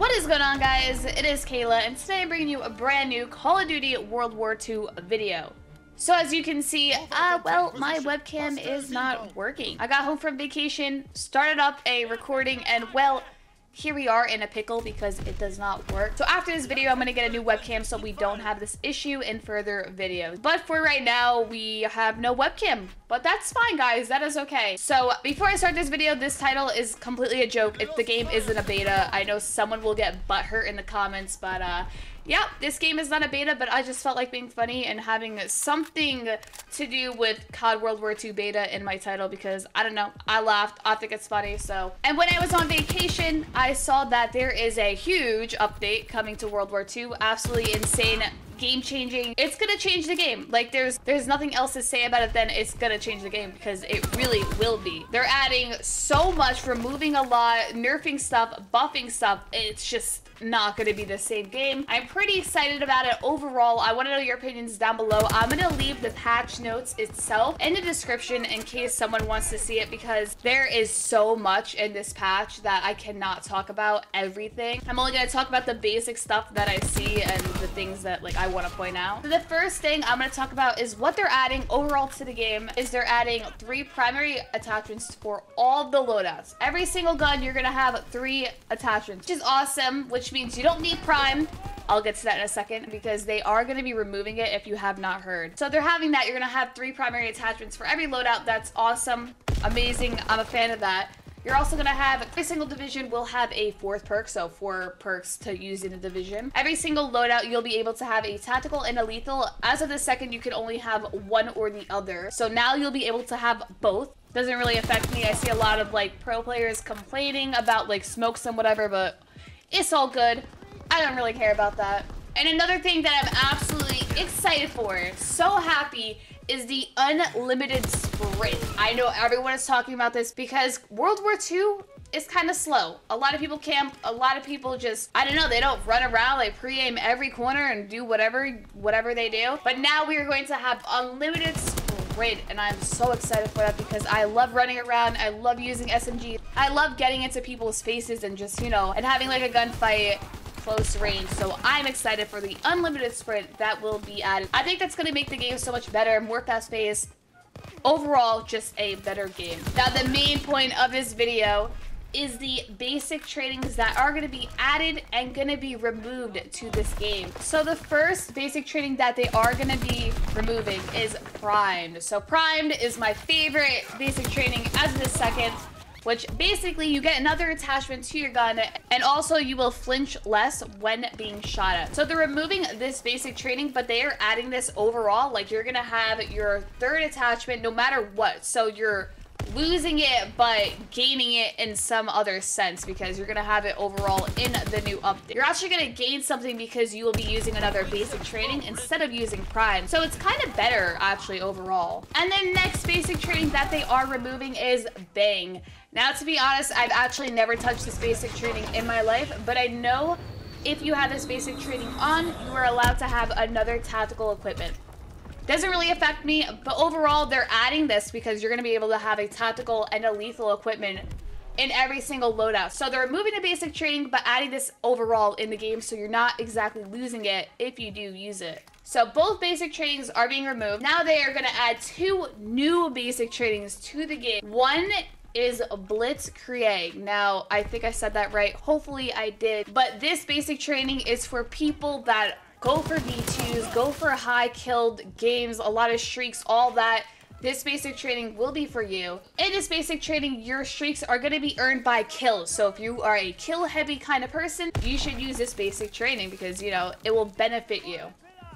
What is going on guys? It is Kaylur and today I'm bringing you a brand new Call of Duty World War II video. So as you can see, uh, well, my webcam is not working. I got home from vacation, started up a recording, and well, here we are in a pickle because it does not work. So after this video, I'm to get a new webcam so we don't have this issue in further videos. But for right now, we have no webcam. But that's fine, guys. That is okay. So before I start this video, this title is completely a joke. If the game isn't a beta, I know someone will get butthurt in the comments, but uh, yeah, this game is not a beta, but I just felt like being funny and having something to do with COD World War II beta in my title because, I don't know, I laughed. I think it's funny, so. And when I was on vacation, I saw that there is a huge update coming to World War II. Absolutely insane game changing. It's gonna change the game. Like there's there's nothing else to say about it than it's gonna change the game because it really will be. They're adding so much, removing a lot, nerfing stuff, buffing stuff. It's just not going to be the same game. I'm pretty excited about it overall. I want to know your opinions down below. I'm going to leave the patch notes itself in the description in case someone wants to see it because there is so much in this patch that I cannot talk about everything. I'm only going to talk about the basic stuff that I see and the things that like I want to point out. The first thing I'm going to talk about is what they're adding overall to the game is they're adding three primary attachments for all the loadouts. Every single gun you're going to have three attachments, which is awesome, which means you don't need Prime. I'll get to that in a second because they are going to be removing it if you have not heard. So they're having that. You're going to have three primary attachments for every loadout. That's awesome. Amazing. I'm a fan of that. You're also to have every single division will have a fourth perk, so four perks to use in a division. Every single loadout, you'll be able to have a tactical and a lethal. As of the second, you can only have one or the other. So now you'll be able to have both. Doesn't really affect me. I see a lot of like pro players complaining about like smokes and whatever, but it's all good. I don't really care about that. And another thing that I'm absolutely excited for, so happy, is the unlimited sprint. I know everyone is talking about this because World War II is kind of slow. A lot of people camp, a lot of people just, I don't know, they don't run around, they pre-aim every corner and do whatever, whatever they do. But now we are going to have unlimited sprint and I'm so excited for that because I love running around, I love using SMG, I love getting into people's faces and just, you know, and having like a gunfight close range. So I'm excited for the unlimited sprint that will be added. I think that's going to make the game so much better, more fast-paced. Overall, just a better game. Now, the main point of this video is the basic trainings that are going to be added and going to be removed to this game. So the first basic training that they are going to be removing is primed. So primed is my favorite basic training as the second which basically you get another attachment to your gun and also you will flinch less when being shot at. So they're removing this basic training, but they are adding this overall. Like you're gonna have your third attachment no matter what. So you're losing it but gaining it in some other sense because you're gonna have it overall in the new update. You're actually gonna gain something because you will be using another basic training instead of using prime. So it's kind of better actually overall. And then next basic training that they are removing is bang. Now to be honest, I've actually never touched this basic training in my life, but I know if you have this basic training on, you are allowed to have another tactical equipment. Doesn't really affect me, but overall, they're adding this because you're going to be able to have a tactical and a lethal equipment in every single loadout. So they're removing the basic training, but adding this overall in the game so you're not exactly losing it if you do use it. So both basic trainings are being removed. Now they are going to add two new basic trainings to the game. One is Blitz Blitzkrieg. Now, I think I said that right. Hopefully I did. But this basic training is for people that Go for V2s, go for high killed games, a lot of streaks, all that. This basic training will be for you. In this basic training, your streaks are going to be earned by kills. So if you are a kill heavy kind of person, you should use this basic training because, you know, it will benefit you.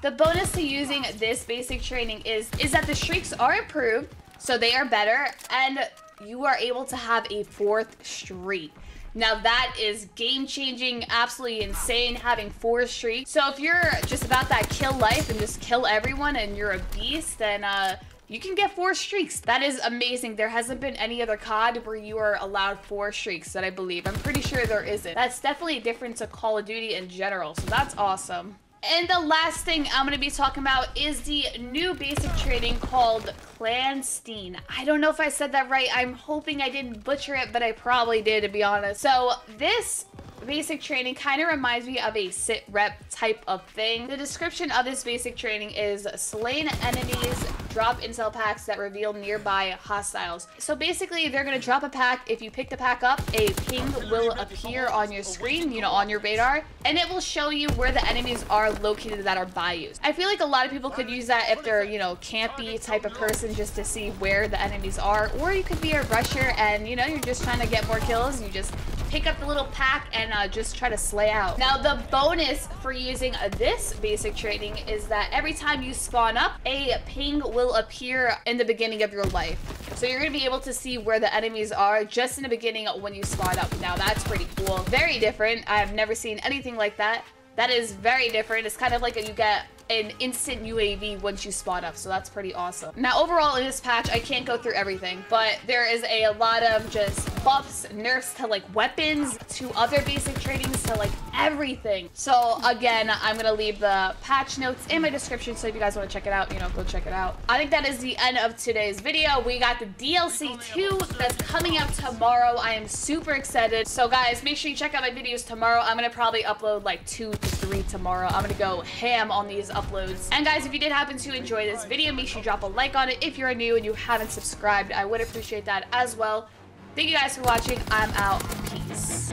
The bonus to using this basic training is, is that the streaks are improved, so they are better, and you are able to have a fourth streak. Now that is game changing, absolutely insane having four streaks. So if you're just about that kill life and just kill everyone and you're a beast, then uh, you can get four streaks. That is amazing. There hasn't been any other COD where you are allowed four streaks that I believe. I'm pretty sure there isn't. That's definitely a difference to Call of Duty in general, so that's awesome. And the last thing I'm going to be talking about is the new basic training called Clandestine. I don't know if I said that right. I'm hoping I didn't butcher it, but I probably did, to be honest. So this basic training kind of reminds me of a sit rep type of thing. The description of this basic training is slain enemies drop intel packs that reveal nearby hostiles. So basically, they're to drop a pack. If you pick the pack up, a ping will appear on your screen, you know, on your radar, and it will show you where the enemies are located that are by you. I feel like a lot of people could use that if they're, you know, campy type of person just to see where the enemies are, or you could be a rusher and, you know, you're just trying to get more kills. You just pick up the little pack and uh, just try to slay out. Now, the bonus for using this basic training is that every time you spawn up, a ping will appear in the beginning of your life. So you're to be able to see where the enemies are just in the beginning when you spawn up. Now, that's pretty cool. Very different. I've never seen anything like that. That is very different. It's kind of like you get an instant UAV once you spawn up, so that's pretty awesome. Now, overall in this patch, I can't go through everything, but there is a lot of just buffs, nerfs to like weapons, to other basic trainings, to like everything. So again, I'm gonna leave the patch notes in my description, so if you guys want to check it out, you know, go check it out. I think that is the end of today's video. We got the DLC 2 that's coming out tomorrow. I am super excited. So guys, make sure you check out my videos tomorrow. I'm gonna probably upload like two to three tomorrow. I'm gonna go ham on these uploads. And guys, if you did happen to enjoy this video, make sure you drop a like on it. If you're new and you haven't subscribed, I would appreciate that as well. Thank you guys for watching. I'm out. Peace.